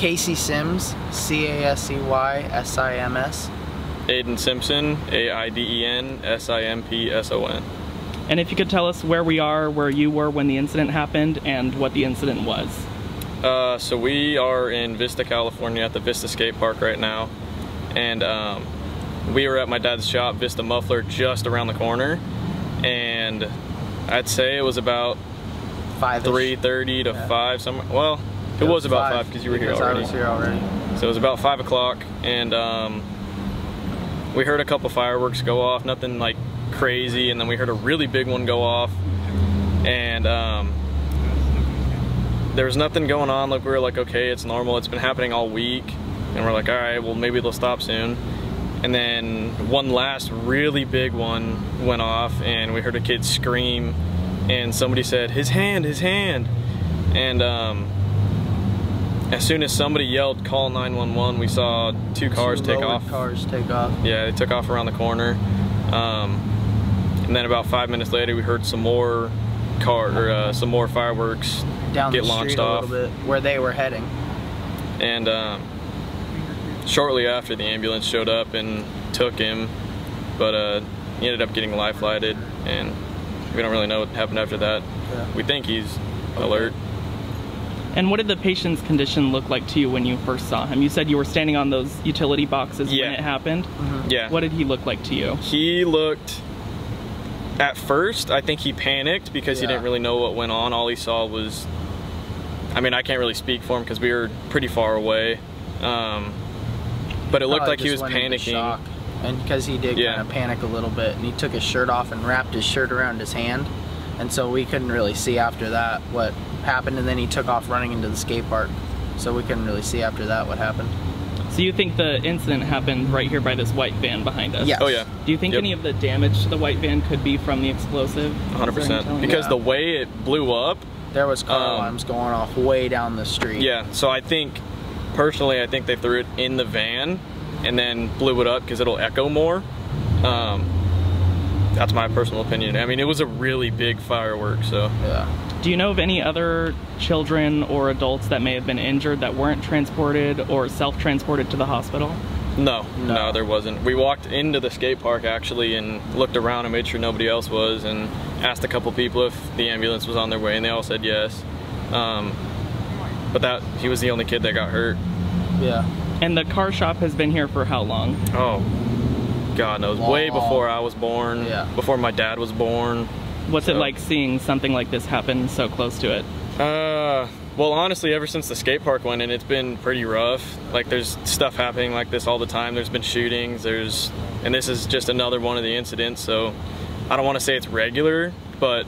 Casey Sims, C-A-S-E-Y-S-I-M-S. Aiden Simpson, A-I-D-E-N-S-I-M-P-S-O-N. And if you could tell us where we are, where you were when the incident happened, and what the incident was. Uh, so we are in Vista, California at the Vista Skate Park right now. And um, we were at my dad's shop, Vista Muffler, just around the corner. And I'd say it was about Five. 3.30 to Yeah. 5 somewhere. Well, it was about 5 because you were here because I already. was here already. So it was about five o'clock, and um, we heard a couple fireworks go off. Nothing like crazy, and then we heard a really big one go off, and um, there was nothing going on. Like we were like, okay, it's normal. It's been happening all week, and we're like, all right, well maybe they'll stop soon. And then one last really big one went off, and we heard a kid scream, and somebody said, "His hand, his hand," and um, as soon as somebody yelled call 911 we saw two cars Two take off Cars take off. yeah they took off around the corner um, and then about five minutes later we heard some more car or uh, some more fireworks Down get the launched street off little bit, where they were heading. and um, shortly after the ambulance showed up and took him but uh, he ended up getting life flighted and we don't really know what happened after that Yeah. we think he's alert And what did the patient's condition look like to you when you first saw him? You said you were standing on those utility boxes Yeah. when it happened. yeah What did he look like to you? He looked, at first, I think he panicked because he didn't really know what went on. All he saw was, I mean, I can't really speak for him because we were pretty far away. Um, but it looked like he was went into panicking. shock. And because he did Yeah. kind of panic a little bit, and he took his shirt off and wrapped his shirt around his hand, and so we couldn't really see after that what happened. And then he took off running into the skate park, so we couldn't really see after that what happened. So you think the incident happened right here by this white van behind us? Yeah. Oh, yeah. Do you think Yep. any of the damage to the white van could be from the explosive? Is there any 100%. Because Yeah. the way it blew up, There was car Um, alarms going off way down the street. yeah, so I think, personally, I think they threw it in the van and then blew it up because it'll echo more. Um, That's my personal opinion. I mean, it was a really big firework, so. Yeah. Do you know of any other children or adults that may have been injured that weren't transported or self-transported to the hospital? No, no, No. there wasn't. We walked into the skate park actually and looked around and made sure nobody else was and asked a couple people if the ambulance was on their way and they all said yes. Um, but that he was the only kid that got hurt. Yeah. And the car shop has been here for how long? Oh, God knows. Way Long. before I was born. Yeah. Before my dad was born. What's it like seeing something like this happen so close to it? Uh, well, honestly, ever since the skate park went in, it's been pretty rough. Like, there's stuff happening like this all the time. There's been shootings. There's, and this is just another one of the incidents. So, I don't want to say it's regular, but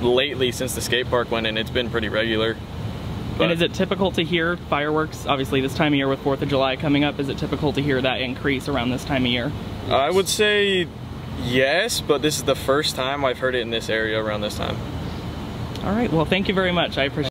lately, since the skate park went in, it's been pretty regular. But, and is it typical to hear fireworks, obviously this time of year with 4th of July coming up, is it typical to hear that increase around this time of year? I would say yes, but this is the first time I've heard it in this area around this time. All right, well, thank you very much. I appreciate